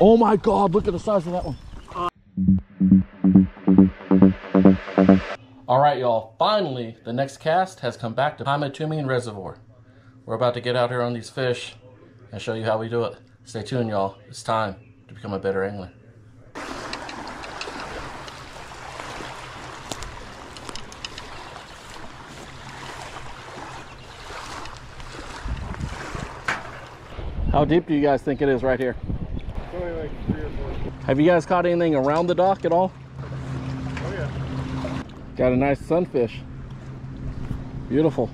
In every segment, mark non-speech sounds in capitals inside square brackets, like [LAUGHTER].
Oh my God, look at the size of that one. All right, y'all. Finally, the next cast has come back to Pymatuning Reservoir. We're about to get out here on these fish and show you how we do it. Stay tuned, y'all. It's time to become a better angler. How deep do you guys think it is right here? Like three or four. Have you guys caught anything around the dock at all? Oh yeah. Got a nice sunfish. Beautiful.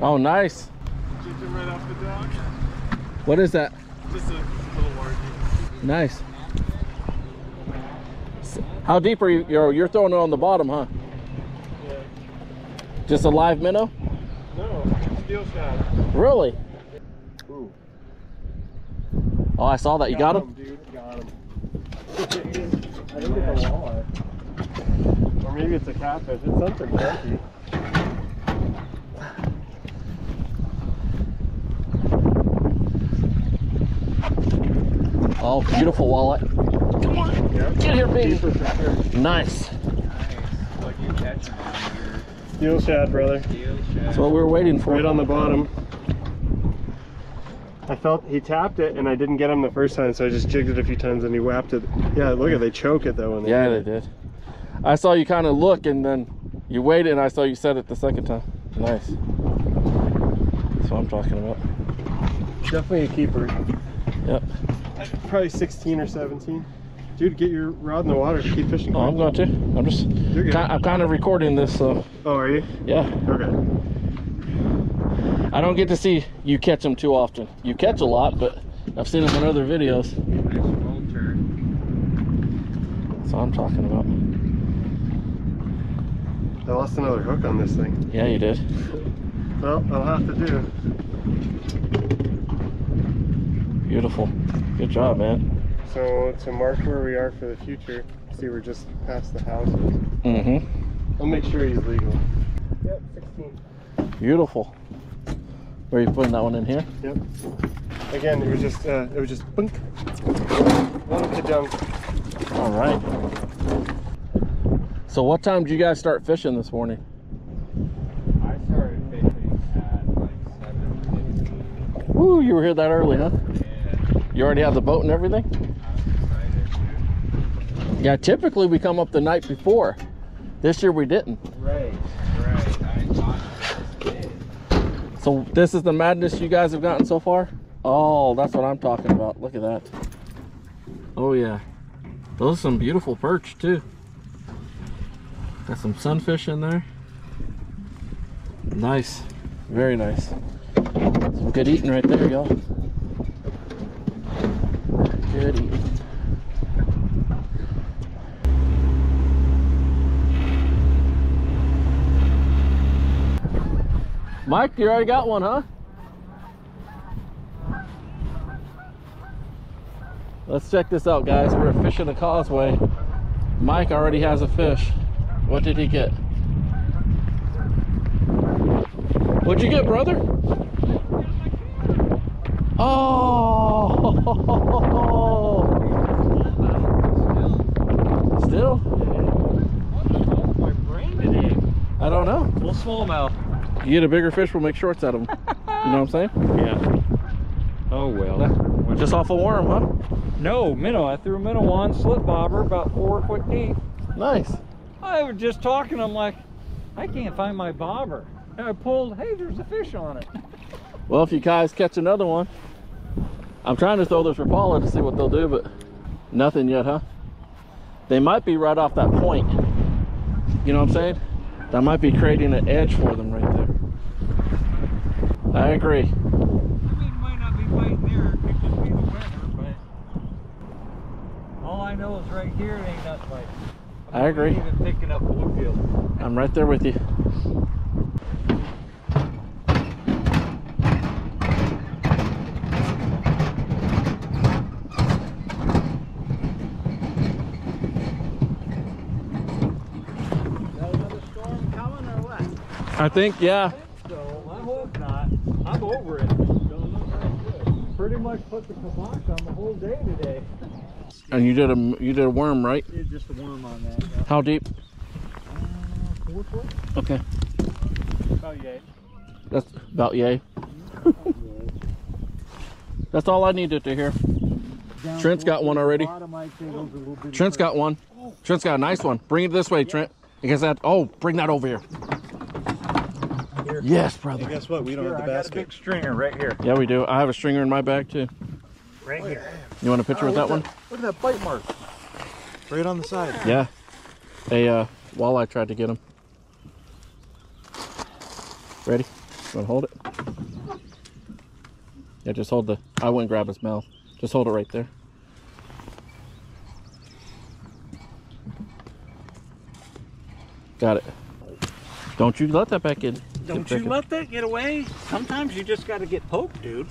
Oh, nice. Right off the dock. What is that? Just a little larky. Nice. How deep are you? You're, you're throwing it on the bottom, huh? Yeah. Just a live minnow? No, steel. Really? Ooh. Oh, I saw that. You got him? dude. Got him. I think it's a walleye. Or maybe it's a catfish. It's something funky. Oh, beautiful walleye. Yeah. Get here, baby. Deeper for sure. Nice. Like you catch them Steel shad, brother. That's what we were waiting for. Right on the bottom. I felt he tapped it and I didn't get him the first time, so I just jigged it a few times and he whapped it. Yeah, look at they choke it though when they Yeah, they it. did. I saw you kind of look and then you waited and I saw you set it the second time. Nice. That's what I'm talking about. Definitely a keeper. Yep. Probably 16 or 17. Dude, get your rod in the water. Keep fishing. Oh, I'm going to. I'm just. You're good. ki- I'm kind of recording this, so Oh, are you? yeah. Okay. I don't get to see you catch them too often. You catch a lot, but I've seen them in other videos. nice roll turn. That's what I'm talking about. I lost another hook on this thing. Yeah, you did. Well, I'll have to do. Beautiful. Good job, man. So, to mark where we are for the future, see we're just past the houses. Mm-hmm. I'll make sure he's legal. Yep, 16. Beautiful. Where are you putting that one in here? Yep. Again, it was just, uh, it was just bunk. One to dunk. All right. So what time did you guys start fishing this morning? I started fishing at like seven fifty. Woo, you were here that early, huh? Yeah, You already have the boat and everything? Yeah, typically we come up the night before. This year we didn't. Right, right. So this is the madness you guys have gotten so far? Oh, that's what I'm talking about. Look at that. Oh yeah. Those are some beautiful perch too. Got some sunfish in there. Nice. Very nice. Some good eating right there, y'all. Good eating. Mike, you already got one, huh? Let's check this out, guys. We're fishing the causeway. Mike already has a fish. What did he get? What'd you get, brother? Oh! [LAUGHS] Still? My brain today. I don't know. Little smallmouth. You get a bigger fish, we'll make shorts out of them. You know what I'm saying? [LAUGHS] Yeah. Oh well. Just off a worm, huh? No, minnow. I threw a minnow on, slip bobber, about four foot deep. Nice. I was just talking. I'm like, I can't find my bobber. And I pulled. Hey, there's a fish on it. [LAUGHS] Well, if you guys catch another one, I'm trying to throw this Rapala to see what they'll do, but nothing yet, huh? They might be right off that point. You know what I'm saying? That might be creating an edge for them right there. I agree. I mean, it might not be biting there. It could just be the weather, but all I know is right here it ain't nothing biting. I agree. Even picking up bluegill. I'm right there with you. Another storm coming or what? I think, yeah. So I hope not. I'm over it. Don't look very good. Pretty much put the kibosh on the whole day today. And you did a you did a worm, right? Just a worm on that. Yeah. How deep? Uh, four foot? Okay, About yay. that's about yay. [LAUGHS] That's all I needed to hear. Down Trent's got one already. Bottom, I'd say those are a little bit Trent's got one. Trent's got a nice one. Bring it this way, Trent. Because that. Oh, bring that over here. Yes, Hey, brother. guess what? We don't Here, have I the got a basket. big stringer right here. Yeah, we do. I have a stringer in my bag too. Right here. You want a picture with that one? Look at that bite mark. Right on the side. Yeah. A uh, walleye tried to get him. Ready? You want to hold it? Yeah, just hold the. I wouldn't grab his mouth. Just hold it right there. Got it. Don't you let that back in. Don't you let that get away. Sometimes you just got to get poked, dude.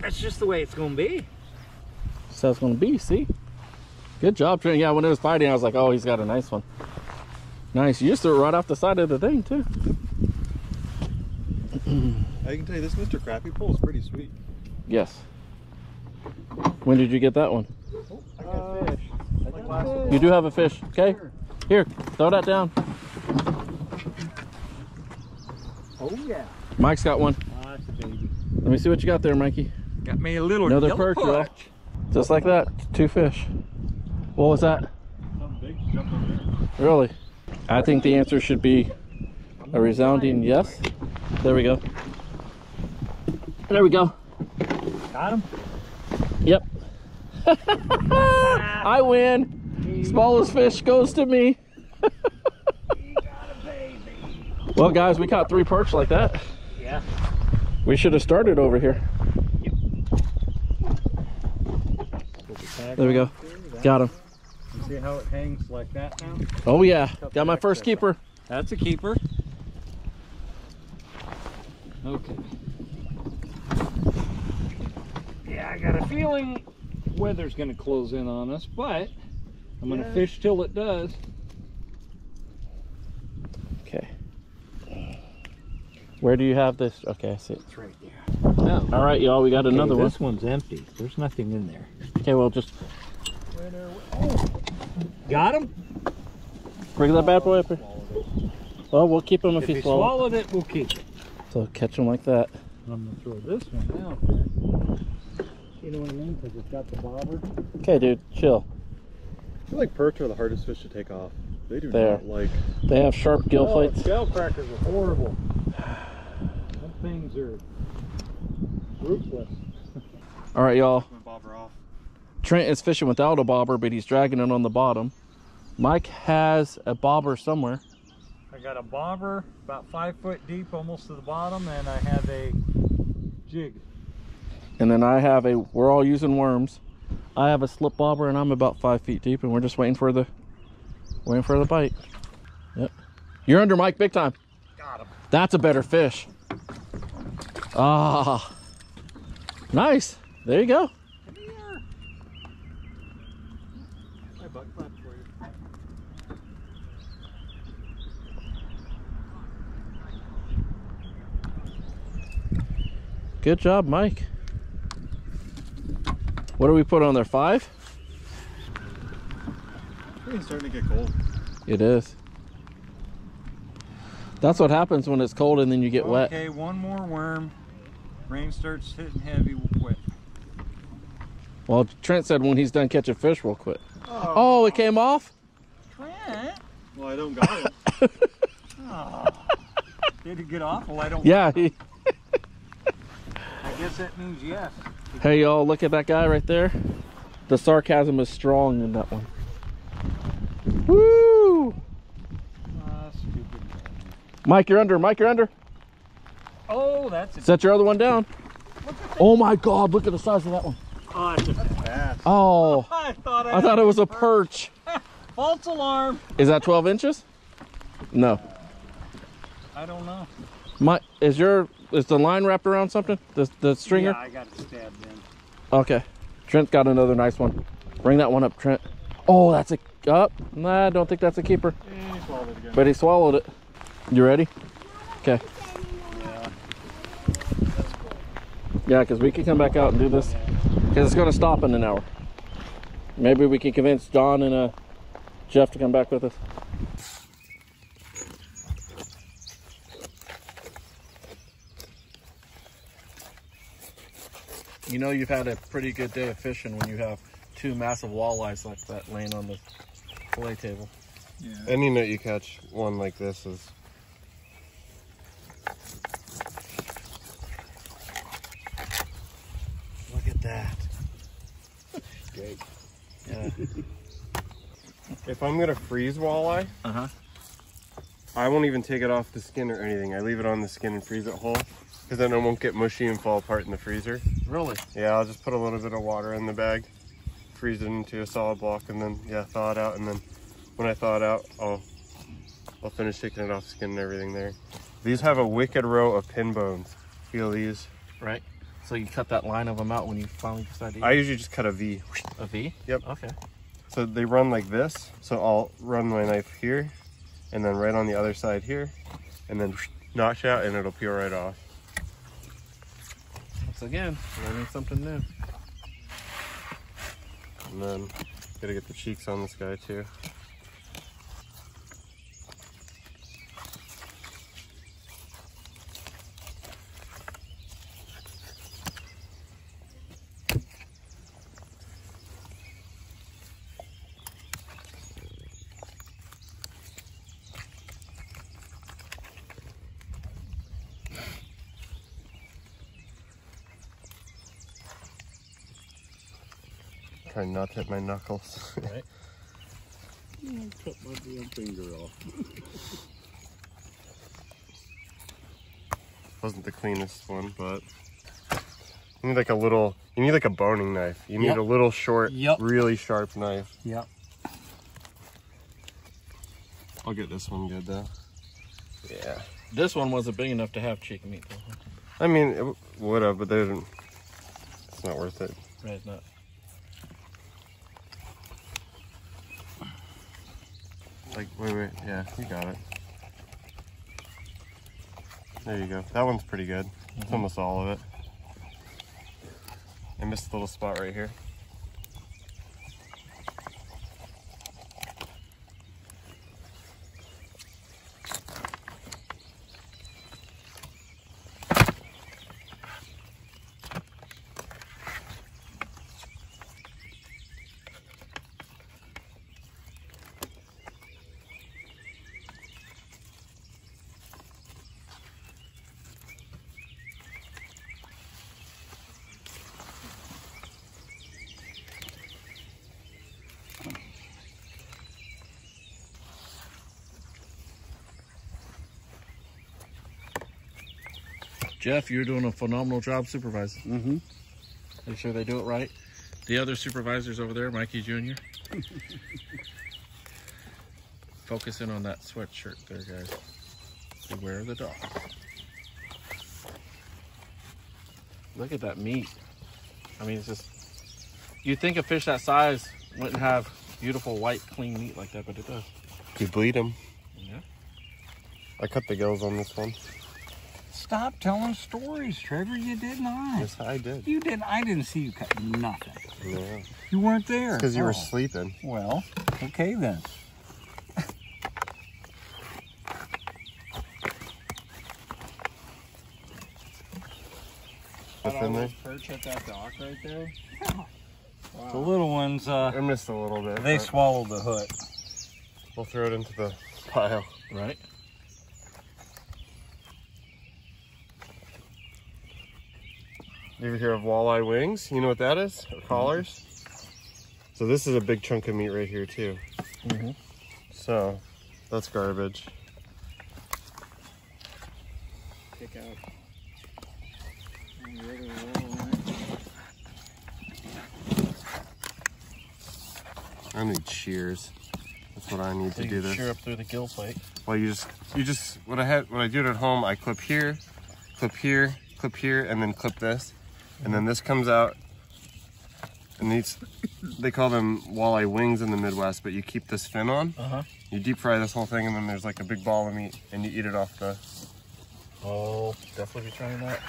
That's just the way it's going to be. in. That's how it's gonna be. See? Good job, Trent. Yeah, when it was fighting, I was like, oh, he's got a nice one. Nice. You just threw it right off the side of the thing too. I can tell you this Mr. Crappie pole is pretty sweet. Yes. When did you get that one? Oh, I got fish. Like last week. You do have a fish. Okay. Here, throw that down. Oh, yeah. Mike's got one. Oh, that's a baby. Let me see what you got there, Mikey. Got me a little Another yellow perch, y'all. Just like that. Two fish. What was that? Something big jumping there. Really? I think the answer should be a resounding yes. There we go. There we go. Got him? Yep. [LAUGHS] I win. Smallest fish goes to me. Well, guys, we caught three perch like that. Yeah. We should have started over here. There we go. Got him. You see how it hangs like that now? Oh yeah, got my first keeper. That's a keeper. Okay. Yeah, I got a feeling weather's gonna close in on us, but I'm gonna Yeah. fish till it does. Okay. Where do you have this? Okay, I see it. It's right there. Now, oh. All right, y'all, we got another one. This one's empty. There's nothing in there. Okay, well, just Got him? bring that bad boy up here. Well, we'll keep him if, If he he swallows. swallowed it, we'll keep it. So catch him like that. I'm gonna throw this one out there. You know what I mean? Because it's got the bobber. Okay, dude, chill. I feel like perch are the hardest fish to take off. They do There. not like. They have sharp gill oh, plates. Shell crackers are horrible. Them things are ruthless. [LAUGHS] All right, y'all. My bobber off. Trent is fishing without a bobber, but he's dragging it on the bottom. Mike has a bobber somewhere. I got a bobber about five foot deep, almost to the bottom, and I have a jig. And then I have a, we're all using worms. I have a slip bobber and I'm about five feet deep and we're just waiting for the, waiting for the bite. Yep. You're under Mike big time. Got him. That's a better fish. Ah, nice. There you go. Come here. My butt clap for you. Good job, Mike. What do we put on there? Five? It's starting to get cold. It is. That's what happens when it's cold and then you get wet. Okay, one more worm. Rain starts hitting heavy. We'll quit. Well, Trent said when he's done catching fish, we'll quit. Oh, it came off? Trent. Well, I don't got it. [LAUGHS] Oh. Did it get off? Well, I don't. Yeah. He, [LAUGHS] I guess that means yes. hey, y'all, look at that guy right there. The sarcasm is strong in that one. Woo! Ah, stupid. Mike, you're under. Mike, you're under. Oh, that's a. Set your other one down. Oh my God! Look at the size of that one. Oh, it's a Bass. Oh, [LAUGHS] I thought I, I thought it was a perch. [LAUGHS] false alarm. Is that 12 inches? No. I don't know. My is your is the line wrapped around something? The the stringer? Yeah, I got it stabbed in. Okay. Trent's got another nice one. Bring that one up, Trent. Oh, that's a up. nah, I don't think that's a keeper. Eh, he swallowed it again. But he swallowed it. You ready? Okay. Yeah. Yeah, because we can come back out and do this. Because it's going to stop in an hour. Maybe we can convince Don and uh, Jeff to come back with us. You know you've had a pretty good day of fishing when you have two massive walleyes like that laying on the fillet table. Yeah. Any night you catch one like this is Look at that. [LAUGHS] great. Yeah. If I'm gonna freeze walleye, Uh huh. I won't even take it off the skin or anything. I leave it on the skin and freeze it whole, because then it won't get mushy and fall apart in the freezer. Really? Yeah, I'll just put a little bit of water in the bag, freeze it into a solid block, and then yeah, thaw it out. And then when I thaw it out, I'll I'll finish taking it off skin and everything there. These have a wicked row of pin bones. Feel these? Right. So you cut that line of them out when you finally decide to eat I usually just cut a V. a V? Yep. Okay. So they run like this. So I'll run my knife here, and then right on the other side here, and then notch out, and it'll peel right off. Once again, learning something new. And then gotta get the cheeks on this guy too. Try not to hit my knuckles. [LAUGHS] Right. Cut my damn finger off. Wasn't the cleanest one, but you need like a little. You need like a boning knife. You need Yep. a little short, Yep. really sharp knife. Yep. I'll get this one good though. Yeah. This one wasn't big enough to have cheek meat though. I mean, it would have, but they didn't. It's not worth it. Right, it's not. Like, wait, wait. Yeah, you got it. There you go. That one's pretty good. It's mm-hmm. almost all of it. I missed a little spot right here. Jeff, you're doing a phenomenal job supervising. Mm-hmm. Make sure they do it right. The other supervisors over there, Mikey Jr. [LAUGHS] Focus in on that sweatshirt there, guys. Beware the dog. Look at that meat. I mean, it's just. You'd think a fish that size wouldn't have beautiful, white, clean meat like that, but it does. You bleed them. Yeah. I cut the gills on this one. Stop telling stories, Trevor. You did not. Yes, I did. You didn't. I didn't see you cut nothing. Yeah. You weren't there. Because you were Oh, sleeping. Well, okay then. There? perch at that dock right there. [LAUGHS] The little ones, uh, I missed a little bit. they swallowed the hook. We'll throw it into the pile. Right? You ever hear of walleye wings? You know what that is? Or collars? So this is a big chunk of meat right here too. Mhm. So that's garbage. Pick out. the other wall, right? I need shears. That's what I need So to you do this. shear up through the gill plate. Well, you just, you just, what I had, what I do it at home, I clip here, clip here, clip here, and then clip this, and then this comes out and these, they call them walleye wings in the Midwest, but you keep this fin on. Uh -huh. You deep fry this whole thing and then there's like a big ball of meat and you eat it off the... Oh, definitely be trying that.